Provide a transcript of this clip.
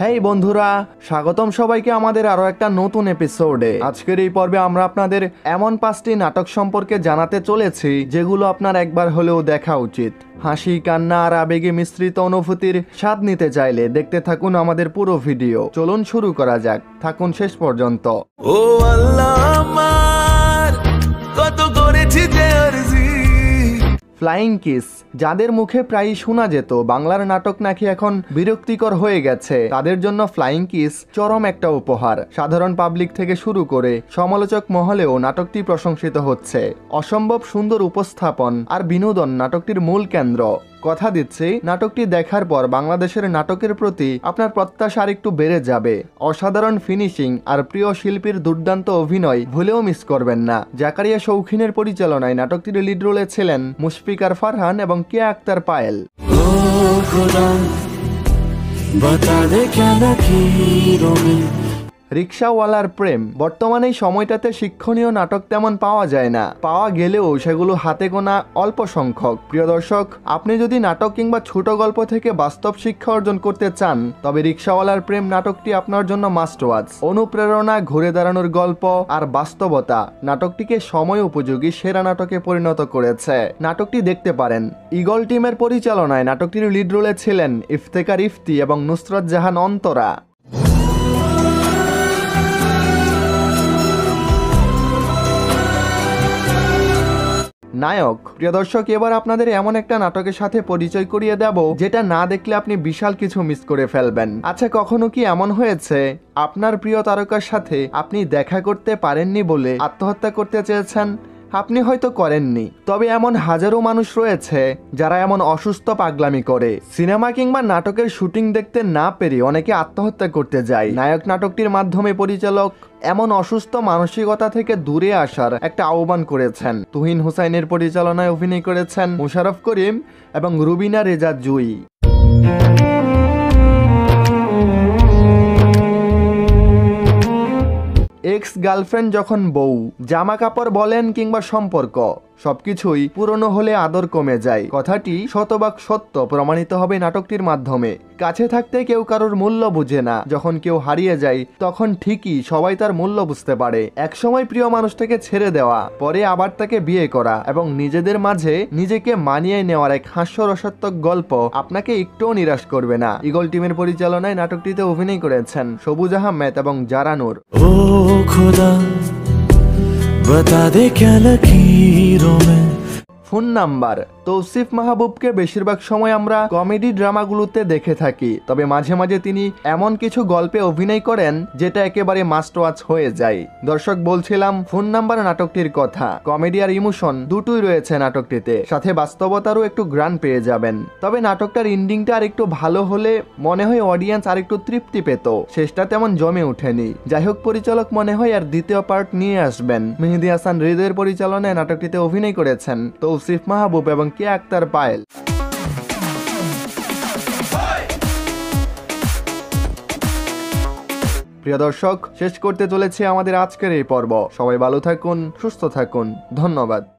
হেই বন্ধুরা স্বাগতম সবাইকে আমাদের আরও একটা নতুন এপিসোডে। আজকের এই পর্বে আমরা আপনাদের এমন পাঁচটি নাটক সম্পর্কে জানাতে চলেছি যেগুলো আপনার একবার হলেও দেখা উচিত। হাসি কান্না আর আবেগে মিশ্রিত অনুভূতির স্বাদ নিতে চাইলে দেখতে থাকুন আমাদের পুরো ভিডিও। চলুন শুরু করা যাক। থাকুন শেষ পর্যন্ত। ও আল্লাহ কত করেছি ফ্লাইং কিস যাদের মুখে প্রায় শোনা যেত, বাংলার নাটক নাকি এখন বিরক্তিকর হয়ে গেছে। তাদের জন্য ফ্লাইং কিস চরম একটা উপহার। সাধারণ পাবলিক থেকে শুরু করে সমালোচক মহলেও নাটকটি প্রশংসিত হচ্ছে। অসম্ভব সুন্দর উপস্থাপন আর বিনোদন নাটকটির মূল কেন্দ্র। কথা দিচ্ছি নাটকটি দেখার পর বাংলাদেশের নাটকের প্রতি আপনার প্রত্যাশা আর একটু বেড়ে যাবে অসাধারণ ফিনিশিং আর প্রিয় শিল্পীর দুর্দান্ত অভিনয় ভুলেও মিস করবেন না জাকারিয়া শৌখিনের পরিচালনায় নাটকটির লিড রোলে ছিলেন মুশফিকার ফারহান এবং কে আক্তার পায়েল ও খুদা বতা দে क्या लकीरों में রিক্সাওয়ালার প্রেম। বর্তমানে সময়টাতে শিক্ষণীয় নাটক তেমন পাওয়া যায় না। পাওয়া গেলেও সেগুলো হাতে গোনা অল্প সংখ্যক। প্রিয় দর্শক, আপনি যদি নাটক কিংবা ছোট গল্প থেকে বাস্তব শিক্ষা অর্জন করতে চান, তবে রিক্সাওয়ালার প্রেম নাটকটি আপনার জন্য মাস্ট ওয়াচ অনুপ্রেরণা, ঘুরে দাঁড়ানোর গল্প আর বাস্তবতা নাটকটিকে সময় উপযোগী সেরা নাটকে পরিণত করেছে। নাটকটি দেখতে পারেন। ইগল টিমের পরিচালনায় নাটকটির লিড রোলে ছিলেন ইফতেকার ইফতি এবং নুসরত জাহান অন্তরা। নায়ক। প্রিয় দর্শক, এবার আপনাদের এমন একটা নাটকের সাথে পরিচয় করিয়ে দেব, যেটা না দেখলে আপনি বিশাল কিছু মিস করে ফেলবেন। আচ্ছা কখনো কি এমন হয়েছে? আপনার প্রিয় তারকার সাথে আপনি দেখা করতে পারেননি বলে আত্মহত্যা করতে চেয়েছেন? আপনি হয়তো করেননি, তবে এমন হাজারো মানুষ রয়েছে যারা এমন অসুস্থ পাগলামি করে। সিনেমা কিংবা নাটকের শুটিং দেখতে না পেরে অনেকে আত্মহত্যা করতে যায়। নায়ক নাটকটির মাধ্যমে পরিচালক এমন অসুস্থ মানসিকতা থেকে দূরে আসার একটা আহ্বান করেছেন। তুহিন হুসাইনের পরিচালনায় অভিনয় করেছেন মুশারফ করিম এবং রুবিনা রেজা জুই। এক্স গার্লফ্রেন্ড যখন বউ জামা কাপড় বলেন কিংবা সম্পর্ক। সবকিছুই পুরনো হলে আদর কমে যায়। কথাটি শতবাক সত্য, প্রমাণিত হবে নাটকটির মাধ্যমে। কাছে থাকতে কেউ কারোর মূল্য বুঝে না। যখন কেউ হারিয়ে যায়, তখন ঠিকই সবাই তার মূল্য বুঝতে পারে। একসময় প্রিয় মানুষটাকে ছেড়ে দেওয়া, পরে আবার তাকে বিয়ে করা এবং নিজেদের মাঝে নিজেকে মানিয়ে নেওয়ার এক হাস্যরসাত্মক গল্প আপনাকে একটুও নিরাশ করবে না। ইগল টিমের পরিচালনায় নাটকটিতে অভিনয় করেছেন সবুজ আহমেদ এবং জারানুর ও খোদা बता दे क्या लकीरों में ফোন নাম্বার তৌসিফ মাহবুবকে বেশিরভাগ সময় আমরা কমেডি ড্রামাগুলোতে দেখে থাকি, তবে মাঝে মাঝে তিনি এমন কিছু গল্পে অভিনয় করেন যেটা একেবারে মাস্ট ওয়াচ হয়ে যায়। দর্শক, বলছিলাম, ফোন নাম্বার নাটকটির কথা। কমেডি আর ইমোশন দুটোই রয়েছে নাটকটিতে। সাথে বাস্তবতারও একটু গ্রান পেয়ে যাবেন। তবে নাটকটার এন্ডিংটা আর একটু ভালো হলে মনে হয় অডিয়েন্স আর একটু তৃপ্তি পেত। শেষটা তেমন জমে ওঠেনি। যাই হোক, পরিচালক মনে হয় আর দ্বিতীয় পার্ট নিয়ে আসবেন। মেহেদি হাসান হৃদয়ের পরিচালনায় নাটকটিতে অভিনয় করেছেন তৌসিফ মাহবুব এবং কে আক্তার পায়েল? প্রিয় দর্শক, শেষ করতে চলেছে আমাদের আজকের এই পর্ব। সবাই ভালো থাকুন, সুস্থ থাকুন। ধন্যবাদ।